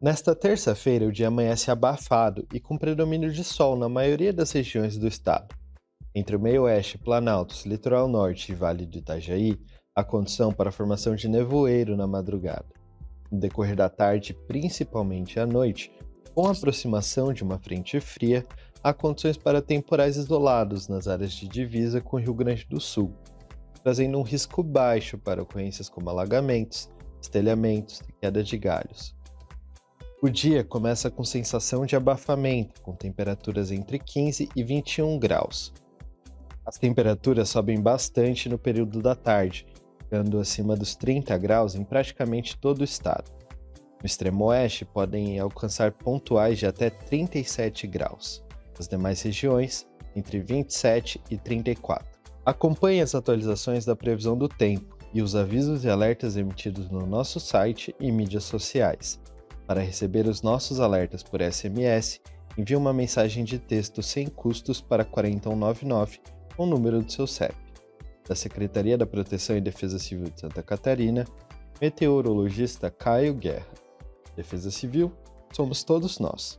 Nesta terça-feira, o dia amanhece abafado e com predomínio de sol na maioria das regiões do estado. Entre o meio-oeste, Planaltos, Litoral Norte e Vale do Itajaí, há condição para a formação de nevoeiro na madrugada. No decorrer da tarde, principalmente à noite, com a aproximação de uma frente fria, há condições para temporais isolados nas áreas de divisa com o Rio Grande do Sul, trazendo um risco baixo para ocorrências como alagamentos, estelhamentos e queda de galhos. O dia começa com sensação de abafamento, com temperaturas entre 15 e 21 graus. As temperaturas sobem bastante no período da tarde, ficando acima dos 30 graus em praticamente todo o estado. No extremo oeste, podem alcançar pontuais de até 37 graus. Nas demais regiões, entre 27 e 34. Acompanhe as atualizações da previsão do tempo e os avisos e alertas emitidos no nosso site e mídias sociais. Para receber os nossos alertas por SMS, envie uma mensagem de texto sem custos para 4199 com o número do seu CEP. Da Secretaria da Proteção e Defesa Civil de Santa Catarina, meteorologista Caio Guerra. Defesa Civil, somos todos nós.